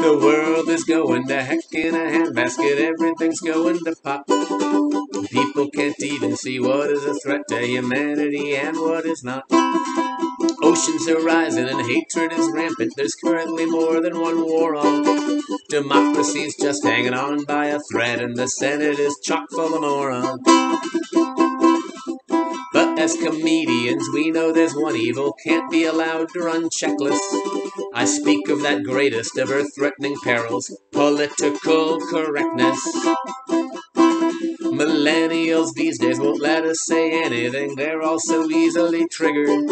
The world is going to heck in a handbasket, everything's going to pop. People can't even see what is a threat to humanity and what is not. Oceans are rising and hatred is rampant. There's currently more than one war on. Democracy's just hanging on by a thread, and the Senate is chock full of morons. As comedians, we know there's one evil can't be allowed to run checklists. I speak of that greatest of earth threatening perils, political correctness. Millennials these days won't let us say anything, they're all so easily triggered.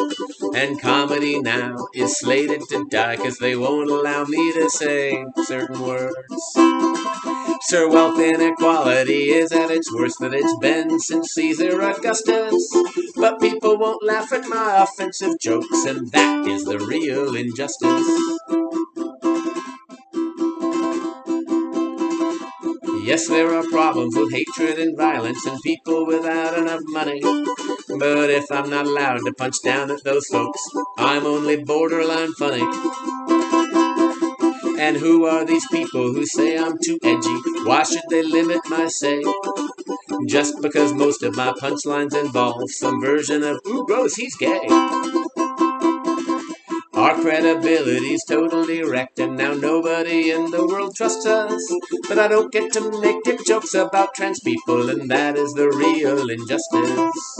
And comedy now is slated to die because they won't allow me to say certain words. Sir, wealth inequality is at its worst that it's been since Caesar Augustus. But people won't laugh at my offensive jokes, and that is the real injustice. Yes, there are problems with hatred and violence and people without enough money. But if I'm not allowed to punch down at those folks, I'm only borderline funny. And who are these people who say I'm too edgy? Why should they limit my say? Just because most of my punchlines involve some version of, ooh, gross, he's gay. Our credibility's totally wrecked, and now nobody in the world trusts us. But I don't get to make dick jokes about trans people, and that is the real injustice.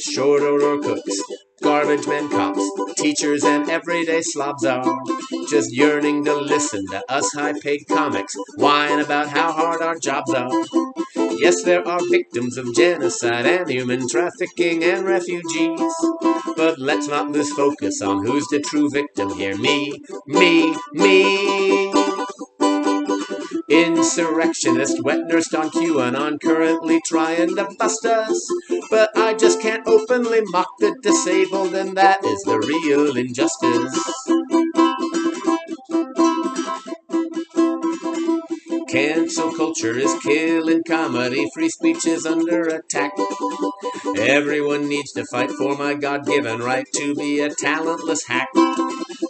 Short order cooks, garbage men cops, teachers and everyday slobs are just yearning to listen to us high paid comics whine about how hard our jobs are. Yes, there are victims of genocide and human trafficking and refugees. But let's not lose focus on who's the true victim here. Me, me, me. Insurrectionist, wet nursed on QAnon, currently trying to bust us. But I just can't openly mock the disabled, and that is the real injustice. Cancel culture is killing comedy. Free speech is under attack. Everyone needs to fight for my God given right to be a talentless hack.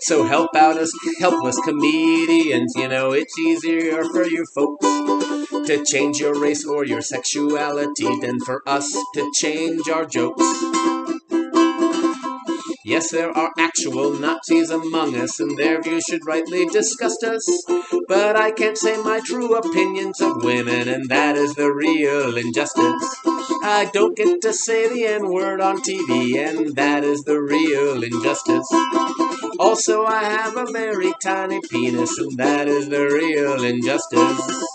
So help out us helpless comedians. You know, it's easier for you folks to change your race or your sexuality than for us to change our jokes. Yes, there are actual Nazis among us, and their views should rightly disgust us. But I can't say my true opinions of women, and that is the real injustice. I don't get to say the N word on TV, and that is the real injustice. Also, I have a very tiny penis, and that is the real injustice.